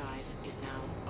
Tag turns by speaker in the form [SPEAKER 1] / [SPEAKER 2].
[SPEAKER 1] drive is now